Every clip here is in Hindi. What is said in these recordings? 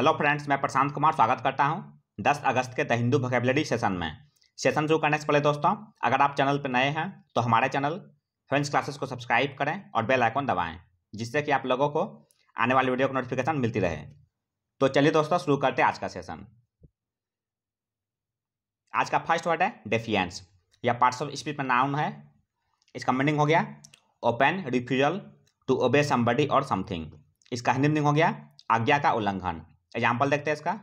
हेलो फ्रेंड्स मैं प्रशांत कुमार स्वागत करता हूँ 10 अगस्त के द हिंदू वोकेबलरी सेशन में। सेशन शुरू करने से पहले दोस्तों, अगर आप चैनल पर नए हैं तो हमारे चैनल फ्रेंड्स क्लासेस को सब्सक्राइब करें और बेल आइकॉन दबाएँ, जिससे कि आप लोगों को आने वाली वीडियो की नोटिफिकेशन मिलती रहे। तो चलिए दोस्तों, शुरू करते आज का सेशन आज का फ़र्स्ट वर्ड है डेफियंस या पार्ट्स ऑफ़ स्पीच में नाउन है। इसका मीनिंग हो गया open refusal to obey somebody और समथिंग इसका हिंदी मीनिंग हो गया आज्ञा का उल्लंघन। एग्ज़ाम्पल देखते हैं इसका।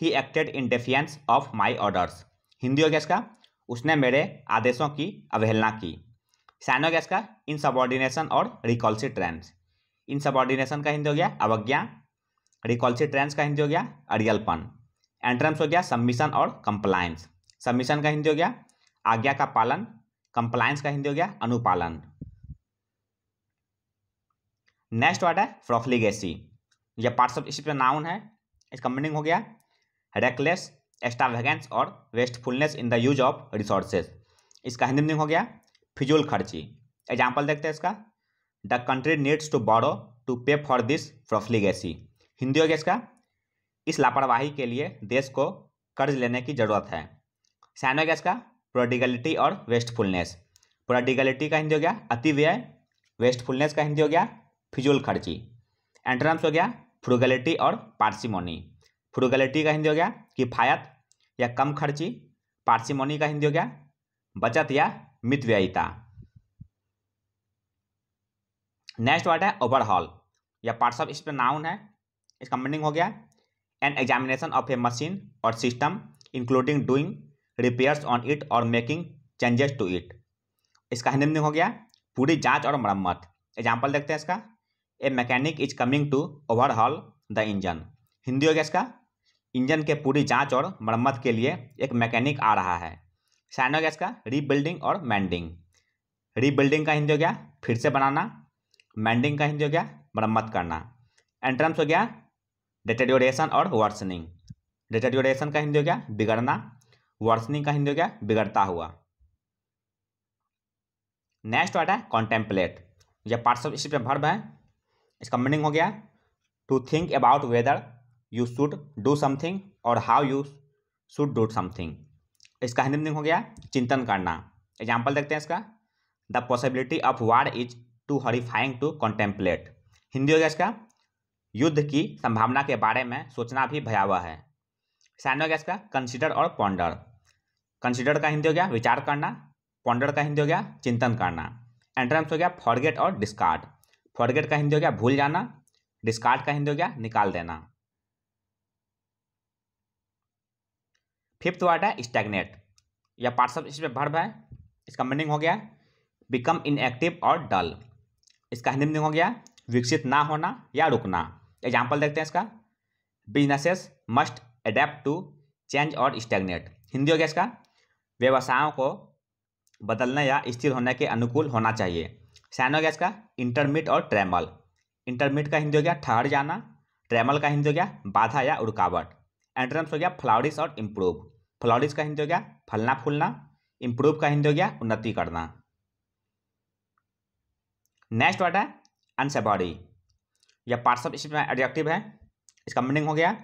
He acted in defiance of my orders Hindi हो गया इसका। उसने मेरे आदेशों की अवहेलना की। सैन हो गया इसका। इन सबॉर्डिनेशन और रिकॉल्सी इन सबॉर्डिनेशन का हिंदी हो गया। अवज्ञा। रिकॉल्सी ट्रेंड्स का हिंदी हो गया। अरियलपन एंट्रेंस हो गया। सबमिशन और कंप्लायंस सबमिशन का हिंदी हो गया। आज्ञा का पालन। कंप्लायंस का हिंदी हो गया। अनुपालन। नेक्स्ट वर्ड है फ्रोफलीगेसी यह पार्ट्स ऑफ़ इसी पर नाउन है। इसका मीनिंग हो गया रेकलेस एक्स्ट्रावेगेंस और wastefulness in the use of resources इसका हिंदी मीनिंग हो गया फिजूल खर्ची। एग्ज़ाम्पल देखते हैं इसका। The country needs to borrow to pay for this profligacy Hindi हो गया इसका। इस लापरवाही के लिए देश को कर्ज लेने की ज़रूरत है। सैन हो गया इसका। प्रोडिगलिटी और वेस्टफुलनेस प्रोडिगलिटी का हिंदी हो गया अति व्यय वेस्टफुलनेस का हिंदी हो गया फिजूल खर्ची। एंट्रम्स हो गया फ्रूगलिटी और पार्सिमोनी। फ्रूगलिटी का हिंदी हो गया किफ़ायत या कम खर्ची, पार्सिमोनी का हिंदी हो गया बचत या मितव्ययिता। नेक्स्ट वर्ड है ओवरहॉल। या पार्ट्स ऑफ़ इस पर नाउन है, इसका मीनिंग हो गया। An examination of a machine और system including doing repairs on it और मेकिंग चेंजेस टू इट इसका हिंदी मीनिंग हो गया, पूरी जाँच और मरम्मत। एग्ज़ाम्पल देखते हैं इसका। A mechanic is coming to overhaul the engine Hindi हो गया इसका। इंजन के पूरी जाँच और मरम्मत के लिए एक मैकेनिक आ रहा है। साइन हो गया इसका। रीबिल्डिंग और मैंडिंग रीबिल्डिंग का हिंदी हो गया। फिर से बनाना। मैंडिंग का हिंदी हो गया। मरम्मत करना। एंट्रम्स हो गया। डिटेरियोरेशन और वर्सनिंग डिटेरियोरेशन का हिंदी हो गया। बिगड़ना। वर्सनिंग का हिंदी हो गया। बिगड़ता हुआ। नेक्स्ट वर्ड है कॉन्टेम्पलेट यह पार्ट्स ऑफ़ इसी पे भर्ब है। इसका मीनिंग हो गया to think about whether you should do something और how you should do something इसका हिंदी मीनिंग हो गया चिंतन करना। एग्ज़ाम्पल देखते हैं इसका। The possibility of war is too horrifying to contemplate Hindi हो गया इसका। युद्ध की संभावना के बारे में सोचना भी भयावह है। सैन हो गया इसका। कंसिडर और पॉन्डर कंसिडर का हिंदी हो गया विचार करना। पॉन्डर का हिंदी हो गया चिंतन करना। एंट्रेंस हो गया फॉरगेट और डिस्कार्ड फॉरगेट का हिंदी हो गया, भूल जाना। डिस्कार्ड का हिंदी हो गया, निकाल देना। फिफ्थ वर्ड है स्टैगनेट या पार्ट्स ऑफ़ इसमें भर्ब है, इसका मीनिंग हो गया बिकम इनएक्टिव और डल इसका हिंदी मीनिंग हो गया, विकसित ना होना या रुकना। एग्ज़ाम्पल देखते हैं इसका। Businesses must adapt to change और स्टैगनेट हिंदी हो गया इसका। व्यवसायों को बदलने या स्थिर होने के अनुकूल होना चाहिए। सैन हो गया इसका इंटरमीट और ट्रेमल इंटरमीट का हिंदी हो गया ठहर जाना ट्रेमल का हिंदी हो गया बाधा या रुकावट एंट्रम्स हो गया फ्लावरिस और इम्प्रूव फ्लावरिस का हिंदी हो गया फलना फूलना इम्प्रूव का हिंदी हो गया उन्नति करना। नेक्स्ट वर्ड है? अनसेबॉडी यह पार्ट्स ऑफ़ इसमें एडजेक्टिव है। इसका मीनिंग हो गया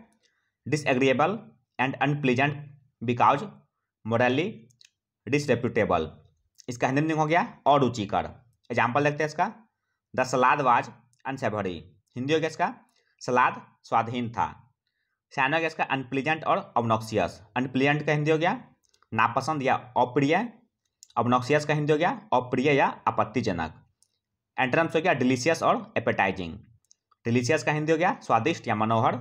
disagreeable and unpleasant because morally disreputable इसका हिंदी मीनिंग हो गया और रुचिकर एग्ज़ाम्पल देखते हैं इसका। The salad was unsavoury Hindi हो गया इसका। सलाद स्वाधीन था। सैन हो गया इसका अनप्लीजेंट और ऑबनॉक्सियस अनप्लीजेंट का हिंदी हो गया। नापसंद या अप्रिय। ऑबनॉक्सियस का हिंदी हो गया। अप्रिय या आपत्तिजनक। एंट्रम्स हो गया डिलीशियस और एपेटाइजिंग डिलीशियस का हिंदी हो गया स्वादिष्ट या मनोहर।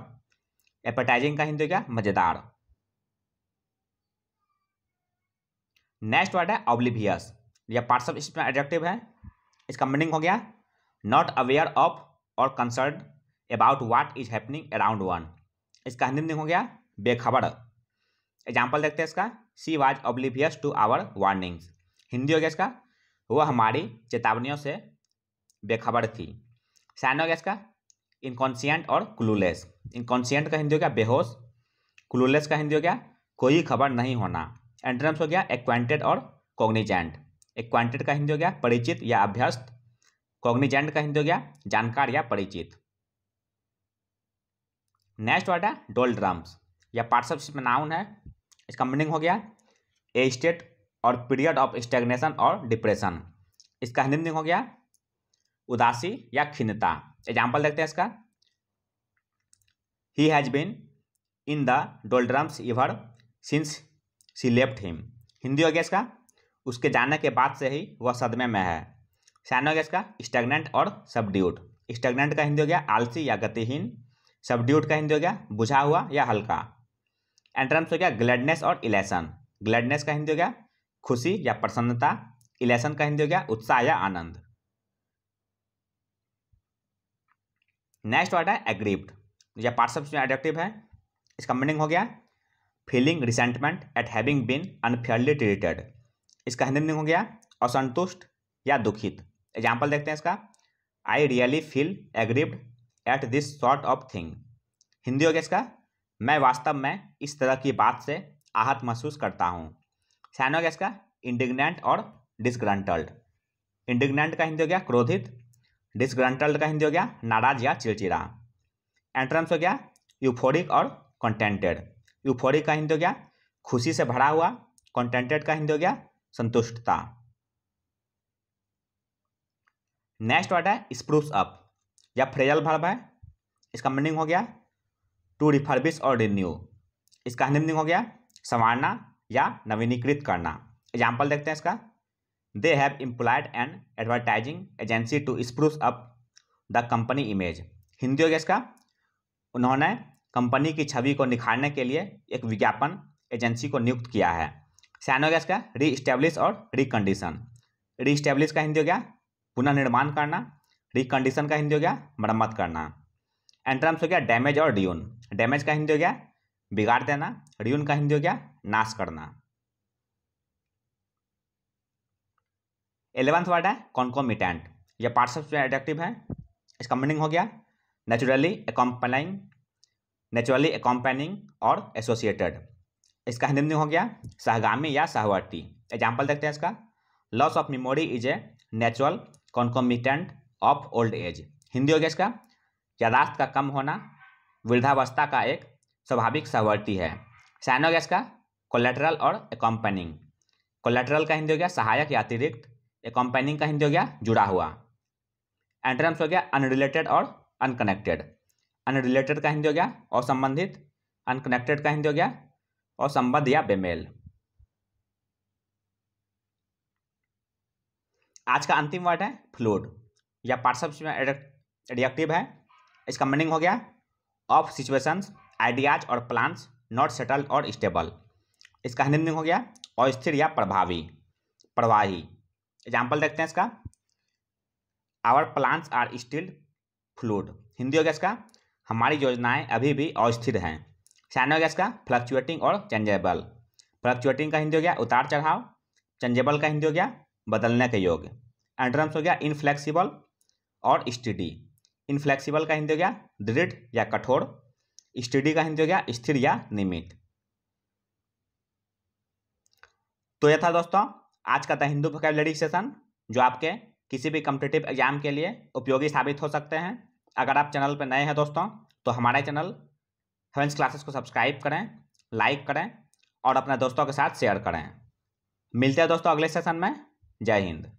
एपेटाइजिंग का हिंदी हो गया मज़ेदार। नेक्स्ट वर्ड है ऑब्लिवियस या पार्ट्स ऑफ़ इसमें एडजेक्टिव है। इसका मीनिंग हो गया नॉट अवेयर ऑफ़ और concern about what is happening around one इसका हिंदी मीनिंग हो गया बेखबर। एग्ज़ाम्पल देखते हैं इसका। She was oblivious to our warnings Hindi हो गया इसका। वह हमारी चेतावनियों से बेखबर थी। साइन हो गया इसका। इनकॉन्सियंट और क्लूलेस इनकॉन्सियंट का हिंदी हो गया बेहोश। क्लूलेस का हिंदी हो गया कोई खबर नहीं होना। एंट्रेंस हो गया एक्वेंटेड और कॉग्निजेंट एक्वांटेड का हिंदी हो गया, परिचित या अभ्यस्त कॉग्निजेंट का हिंदी हो गया, जानकार या परिचित। नेक्स्ट वर्ड है? डोल ड्रम्स या पार्ट्स में नाउन है, इसका मीनिंग हो गया ए स्टेट और पीरियड ऑफ़ स्टेगनेशन और डिप्रेशन इसका हिंदी मीनिंग हो गया, उदासी या खिन्नता। एग्ज़ाम्पल देखते हैं इसका। He has been in the doldrums ever since she left him Hindi हो गया इसका। उसके जाने के बाद से ही वह सदमे में है। सैन गया इसका स्टेगनेंट और सबड्यूट स्टेगनेंट का हिंदी हो गया आलसी या गतिहीन। सबड्यूट का हिंदी हो गया बुझा हुआ या हल्का। एंट्रम्स हो गया ग्लैडनेस और इलेसन ग्लैडनेस का हिंदी हो गया खुशी या प्रसन्नता। इलेसन का हिंदी हो गया उत्साह या आनंद। नेक्स्ट वर्ड है एग्रीव्ड या पार्ट्स में एडजेक्टिव है। इसका मीनिंग हो गया feeling resentment at having been unfairly treated इसका हिंदी मीनिंग हो गया असंतुष्ट या दुखित। एग्ज़ाम्पल देखते हैं इसका। I really feel aggrieved at this sort of thing Hindi हो गया इसका। मैं वास्तव में इस तरह की बात से आहत महसूस करता हूँ। सैन हो गया इसका। इंडिग्नेंट और डिसग्रंटल्ड इंडिग्नेंट का हिंदी हो गया क्रोधित। डिस्ग्रंटल्ड का हिंदी हो गया नाराज़ या चिड़चिड़ा। एंट्रंस हो गया यूफोरिक और कंटेंटेड यूफोरिक का हिंदी हो गया खुशी से भरा हुआ। कंटेंटेड का हिंदी हो गया संतुष्टता। नेक्स्ट वर्ड है स्प्रूस अप या फ्रेजल भर्ब है। इसका मीनिंग हो गया टू रिफर्बिश और रिन्यू इसका हिंदी मीनिंग हो गया संवारना या नवीनीकृत करना। एग्ज़ाम्पल देखते हैं इसका। They have employed and advertising agency to spruce up the company image Hindi हो गया इसका। उन्होंने कंपनी की छवि को निखारने के लिए एक विज्ञापन एजेंसी को नियुक्त किया है। सैन हो गया इसका री इस्टेब्लिश और रिकंडीशन री इस्टेब्लिश का हिंदी हो गया पुनर्निर्माण करना रिकंडीशन का हिंदी हो गया मरम्मत करना। एंट्रम्स हो गया डैमेज और ड्यून डैमेज का हिंदी हो गया बिगाड़ देना ड्यून का हिंदी हो गया नाश करना। एलेवंथ वर्ड है कॉन्कोमिटेंट यह पार्ट्स एडेक्टिव है। इसका मीनिंग हो गया नेचुरली एकम्पलाइंग नेचुरली एकम्पेनिंग और एसोसिएटेड इसका हिंदी हो गया सहगामी या सहवर्ती। एग्ज़ाम्पल देखते हैं इसका। Loss of memory is a natural concomitant of old age Hindi हो गया इसका। यादाश्त का कम होना वृद्धावस्था का एक स्वाभाविक सहवर्ती है। सैनो गैस का कोलेट्रल और एकम्पनिंग कोलेट्रल का हिंदी हो गया सहायक या अतिरिक्त। एकम्पनिंग का हिंदी हो गया जुड़ा हुआ। एंट्रम्स हो गया अनरिलेटेड और अनकनेक्टेड अनरिलेटेड का हिंदी हो गया असंबंधित। अनकनेक्टेड का हिंदी हो गया असंबद्ध या बेमेल। आज का अंतिम वर्ड है फ्लूड। या पार्ट्स में एडिक्टिव है। इसका मीनिंग हो गया ऑफ़ सिचुएशंस आइडियाज़ और प्लान्स नॉट सेटल्ड और स्टेबल इसका हिंदी हो गया अस्थिर या प्रभावी, प्रवाही। एग्ज़ाम्पल देखते हैं इसका। Our plans are still fluid Hindi हो गया इसका। हमारी योजनाएँ अभी भी अस्थिर हैं। सैन हो गया इसका फ्लक्चुएटिंग और चेंजेबल फ्लक्चुएटिंग का हिंदी हो गया उतार चढ़ाव चेंजेबल का हिंदी हो गया बदलने के योग। एंट्रम्स हो गया इनफ्लेक्सिबल और स्टडी इनफ्लेक्सिबल का हिंदी हो गया दृढ़ या कठोर। स्टडी का हिंदी हो गया स्थिर या नियमित। तो यह था दोस्तों, आज का द हिंदू वोकेबलरी सेशन जो आपके किसी भी कम्पिटेटिव एग्ज़ाम के लिए उपयोगी साबित हो सकते हैं। अगर आप चैनल पर नए हैं दोस्तों तो हमारे चैनल हेवेंस क्लासेस को सब्सक्राइब करें लाइक करें और अपने दोस्तों के साथ शेयर करें। मिलते हैं दोस्तों अगले सेशन में। जय हिंद।